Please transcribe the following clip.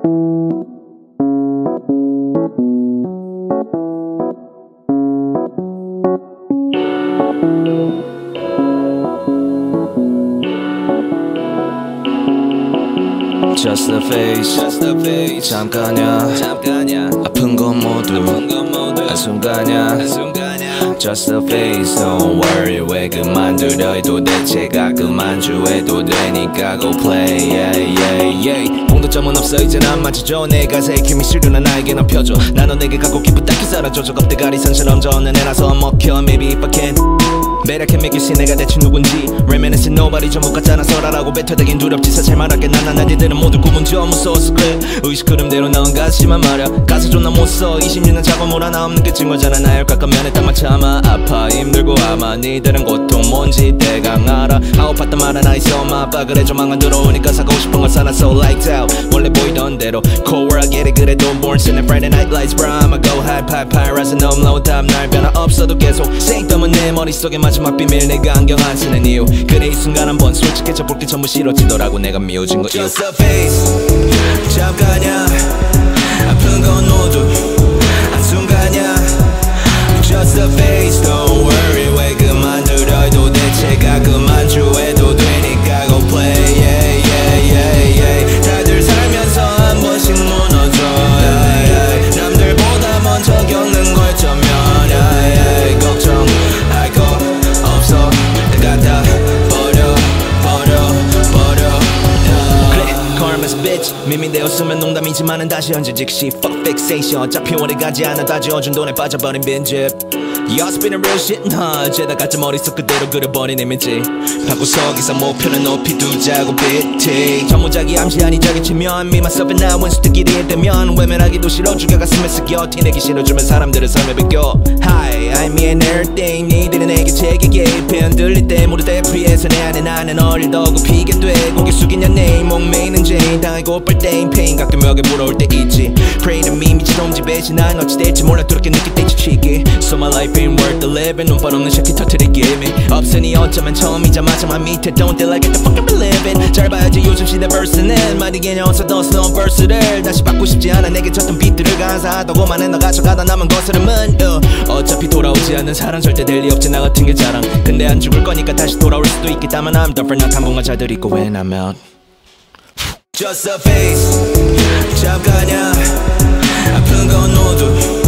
Just the face, Just a face 잠깐이야 잠깐이야 아픈 건 모두 아픈 건 모두 한순간이야 한순간이야 Just a face, don't worry 왜 그만두려 도대체 가끔만 주해도 되니까 go play yeah yeah yeah 공통점은 없어. 이제 난 맞춰줘 내 가사의 케미스리를 난 나에게 넘겨줘. 나너 내게 갖고 깊은 딱히 사라져. 저 겁대가리 선처럼 저는 내놔서 먹혀. Maybe if I can You see 내가 대체 누군지. Reminiscing nobody 전부 같잖아. 설아라고 뱉어대긴 두렵지 사실 말할게 난난 나니들은 모두 구분져 무서워서 그래 의식 흐름대로 나온 가사지만 말야 가사 존나 못써. 20년은 작업물 하나 없는 게 증거잖아. 나열 깎아면에 땀만 참아 아파. 힘들고 아마 니들은 고통 뭔지 대강 알아. 봤단 말은 아이서 엄마 아빠 그래 조만간 들어오니까 사고 싶은 걸 사나 so lights out. 원래 보이던 대로 cold where I get it 그래도 born. Sitting Friday night lights bro. I'ma go high pie pie rising up low 다음날 변화 없어도 계속. 생떠면 내 머릿속에 마지막 비밀 내가 안경 안 쓰는 이유. 그래 이 순간 한번 솔직해져 볼게. 전부 싫어지더라고. 내가 미워진 거 Just a face 잠깐이야 미미되었으면 농담이지만은 다시 현재 즉시 fuck fixation. 어차피 오래 가지 않아 다 지워준 돈에 빠져버린 빈집. Y'all spinning real shit, huh? 죄다 가짜 머릿속 그대로 그려버린 이미지. 방구석 이상 목표는 높이 두자고 비티 전무작이 암시 아니 저기 치면 myself and I 원수들끼리 되면 외면하기도 싫어. 죽여 가슴에 쓰겨 티내기 싫어주면 사람들은 삶에 비껴 Hi, I'm and everything 니들은 내게 책이게 표현 들릴 때 모두 다 프리해서 내 안에 나는 어릴 더 굽히게 돼. 고개 숙인 연예인 목매이는 죄인 당하고 뻘 때인 페인 가끔 벽에 부러울 때 있지. Pray to me 미치놈 집에지 난 어찌 될지 몰라. 그렇게 느낄 때 지치기. So my life ain't worth the living. 눈발 없는 새끼 터트리기 없으니 어쩌면 처음이자 마지막 밑에 Don't feel like get the fuck I'm living. 잘 봐야지 요즘 시대 verse는. 말이 개념 없어 더 스노운 verse를 다시 받고 싶지 않아. 내게 쳤던 비트를 간사하다고만 해너 가져가다 남은 거스름은 uh. 어차피 돌아오지 않는 사랑 절대 될 리 없지. 나 같은 게 자랑. 근데 안 죽을 거니까 다시 돌아올 수도 있겠다만 I'm done for now 당분간 잘 들이고 when I'm out Just a face. 잠깐이야. 아픈 건 모두